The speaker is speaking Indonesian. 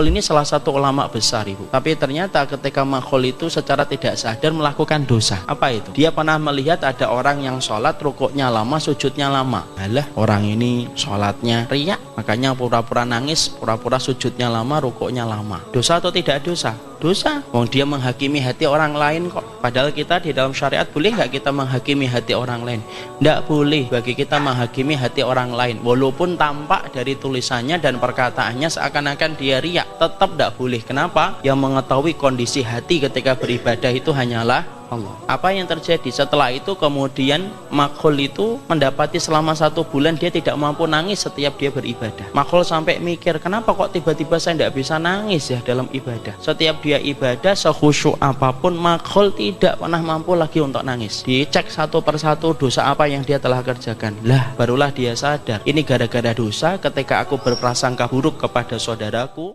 Makhul ini salah satu ulama besar ibu. Tapi ternyata ketika Makhul itu secara tidak sadar melakukan dosa. Apa itu? Dia pernah melihat ada orang yang sholat rukuknya lama, sujudnya lama. Alah orang ini sholatnya riak. Makanya pura-pura nangis, pura-pura sujudnya lama, rukuknya lama. Dosa atau tidak dosa? Dosa. Wong dia menghakimi hati orang lain kok. Padahal kita di dalam syariat boleh nggak kita menghakimi hati orang lain? Tidak boleh bagi kita menghakimi hati orang lain. Walaupun tampak dari tulisannya dan perkataannya seakan-akan dia riak. Tetap tidak boleh. Kenapa? Yang mengetahui kondisi hati ketika beribadah itu hanyalah Allah. Apa yang terjadi setelah itu kemudian Makhul itu mendapati selama satu bulan dia tidak mampu nangis setiap dia beribadah. Makhul sampai mikir kenapa kok tiba-tiba saya tidak bisa nangis ya dalam ibadah. Setiap dia ibadah sekhusyuk apa pun Makhul tidak pernah mampu lagi untuk nangis. Dicek satu persatu dosa apa yang dia telah kerjakan. Lah barulah dia sadar ini gara-gara dosa ketika aku berprasangka buruk kepada saudaraku